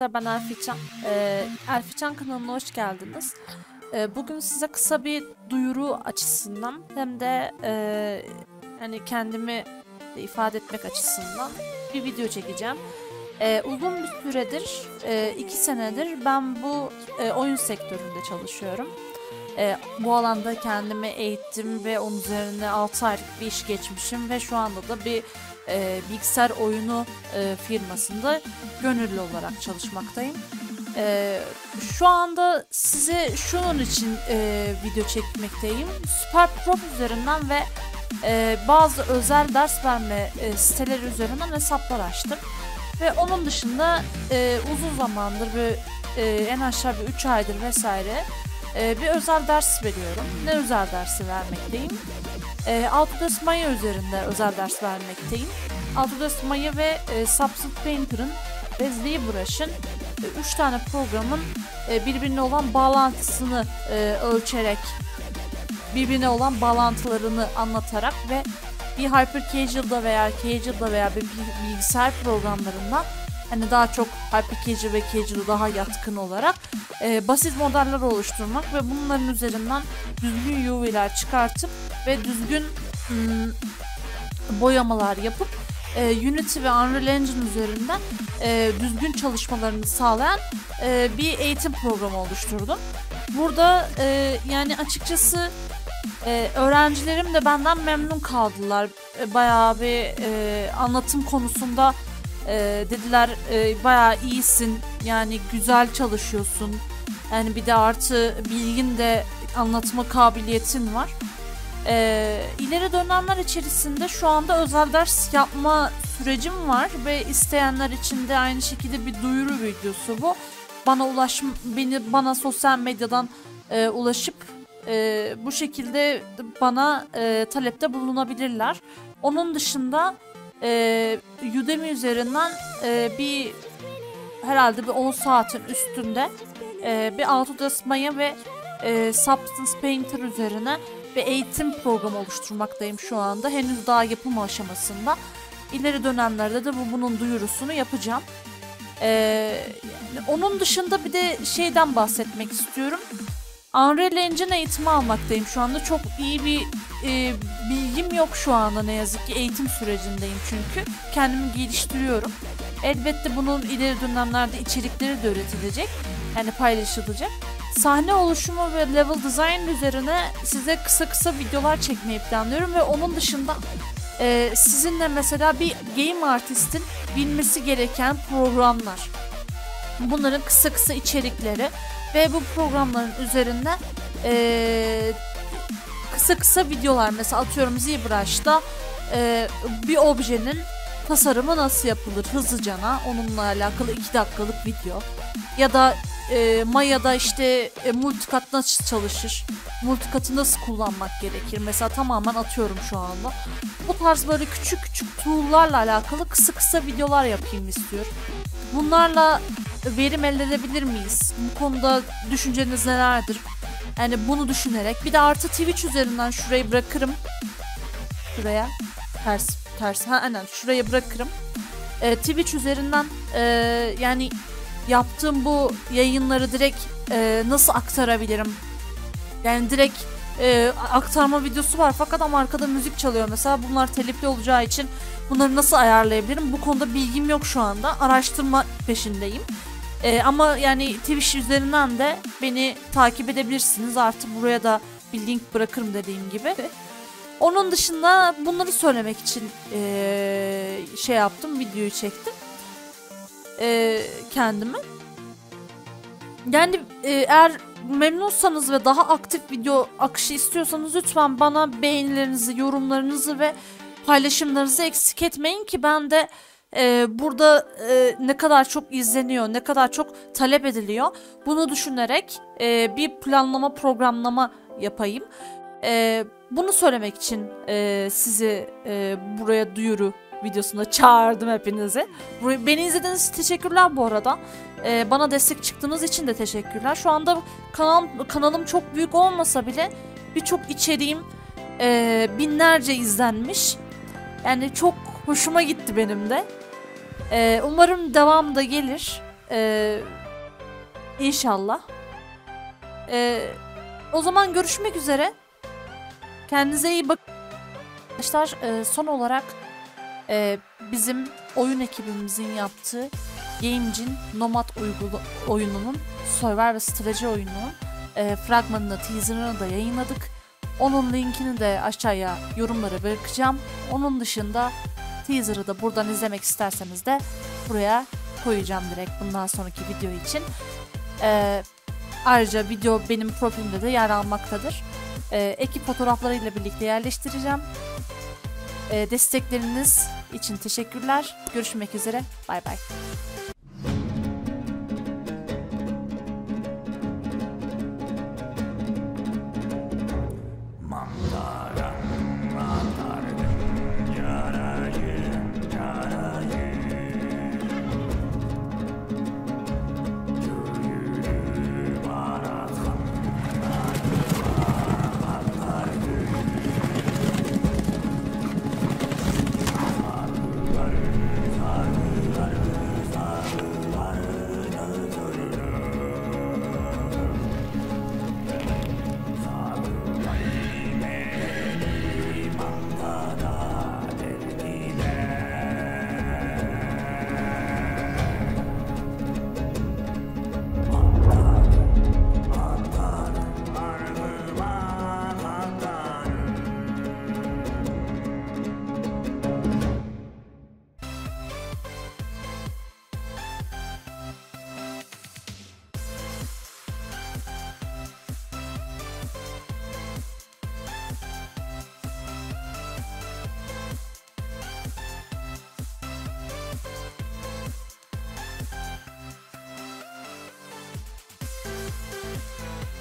Ben Elfican. Ee, Elfican kanalına hoş geldiniz. Ee, bugün size kısa bir duyuru açısından hem de e, hani kendimi ifade etmek açısından bir video çekeceğim. Ee, uzun bir süredir, e, iki senedir ben bu e, oyun sektöründe çalışıyorum. E, bu alanda kendimi eğittim ve onun üzerine 6 aylık bir iş geçmişim ve şu anda da bir e, bilgisayar oyunu e, firmasında gönüllü olarak çalışmaktayım. E, şu anda size şunun için e, video çekmekteyim. Super Prop üzerinden ve e, bazı özel ders verme e, siteleri üzerinden hesaplar açtım. Ve onun dışında e, uzun zamandır ve e, en aşağı bir 3 aydır vesaire e, bir özel ders veriyorum. Ne özel dersi vermekteyim? E, Autodesk Maya üzerinde özel ders vermekteyim. Autodesk Maya ve e, Substance Painter'ın ve ZBrush'ın 3 e, tane programın e, birbirine olan bağlantısını e, ölçerek birbirine olan bağlantılarını anlatarak ve bir Hyper Casual'da veya Casual'da veya bir bilgisayar programlarında hani daha çok Hyper Casual ve Casual'a daha yatkın olarak e, basit modeller oluşturmak ve bunların üzerinden düzgün UV'ler çıkartıp ve düzgün ım, boyamalar yapıp e, Unity ve Unreal Engine üzerinden e, düzgün çalışmalarını sağlayan e, bir eğitim programı oluşturdum. Burada e, yani açıkçası e, öğrencilerim de benden memnun kaldılar. E, bayağı bir e, anlatım konusunda e, dediler e, bayağı iyisin yani güzel çalışıyorsun. Yani bir de artı bilgin de anlatma kabiliyetin var. Ee, ileri dönemler içerisinde şu anda özel ders yapma sürecim var ve isteyenler için de aynı şekilde bir duyuru videosu bu. Bana ulaş beni bana sosyal medyadan e, ulaşıp e, bu şekilde bana e, talepte bulunabilirler. Onun dışında e, Udemy üzerinden e, bir herhalde bir 10 saatin üstünde e, bir Autodesk Maya ve e, Substance Painter üzerine bir eğitim programı oluşturmaktayım şu anda. Henüz daha yapım aşamasında. İleri dönemlerde de bu bunun duyurusunu yapacağım. Ee, onun dışında bir de şeyden bahsetmek istiyorum. Unreal Engine eğitimi almaktayım şu anda. Çok iyi bir e, bilgim yok şu anda ne yazık ki. Eğitim sürecindeyim çünkü. Kendimi geliştiriyorum. Elbette bunun ileri dönemlerde içerikleri de üretilecek. Yani paylaşılacak. Sahne oluşumu ve level design üzerine size kısa kısa videolar çekmeyi planlıyorum ve onun dışında e, sizinle mesela bir game artistin bilmesi gereken programlar. Bunların kısa kısa içerikleri ve bu programların üzerinde e, kısa kısa videolar mesela atıyorum ZBrush'ta e, bir objenin tasarımı nasıl yapılır hızlıcana onunla alakalı 2 dakikalık video ya da e, Maya'da işte e, multikat nasıl çalışır? Multikatı nasıl kullanmak gerekir? Mesela tamamen atıyorum şu anda. Bu tarz böyle küçük küçük tool'larla alakalı kısa kısa videolar yapayım istiyorum. Bunlarla verim elde edebilir miyiz? Bu konuda düşünceniz nelerdir? Yani bunu düşünerek bir de artı Twitch üzerinden şurayı bırakırım. Şuraya ters ters ha aynen şuraya bırakırım. Ee, Twitch üzerinden e, yani yaptığım bu yayınları direkt e, nasıl aktarabilirim? Yani direkt e, aktarma videosu var fakat ama arkada müzik çalıyor mesela bunlar telifli olacağı için bunları nasıl ayarlayabilirim? Bu konuda bilgim yok şu anda. Araştırma peşindeyim. E, ama yani Twitch üzerinden de beni takip edebilirsiniz. Artık buraya da bir link bırakırım dediğim gibi. Onun dışında bunları söylemek için e, şey yaptım, videoyu çektim e, kendimi. Yani e, eğer memnunsanız ve daha aktif video akışı istiyorsanız lütfen bana beğenilerinizi, yorumlarınızı ve paylaşımlarınızı eksik etmeyin ki ben de e, burada e, ne kadar çok izleniyor, ne kadar çok talep ediliyor bunu düşünerek e, bir planlama, programlama yapayım. E, bunu söylemek için e, sizi e, buraya duyuru videosunda çağırdım hepinizi. Beni izlediğiniz için teşekkürler bu arada. Ee, bana destek çıktığınız için de teşekkürler. Şu anda kanal, kanalım çok büyük olmasa bile birçok içeriğim e, binlerce izlenmiş. Yani çok hoşuma gitti benim de. Ee, umarım devam da gelir. Ee, inşallah. Ee, o zaman görüşmek üzere. Kendinize iyi bakın. Arkadaşlar e, son olarak e, bizim oyun ekibimizin yaptığı Game'cin Nomad uygulu oyununun Survivor Strateji oyununun e, fragmanını, teaserını da yayınladık. Onun linkini de aşağıya yorumlara bırakacağım. Onun dışında teaser'ı da buradan izlemek isterseniz de buraya koyacağım direkt bundan sonraki video için. E, ayrıca video benim profilimde de yer almaktadır. E, ekip fotoğraflarıyla birlikte yerleştireceğim. E, destekleriniz için teşekkürler. Görüşmek üzere. Bay bay. Bye.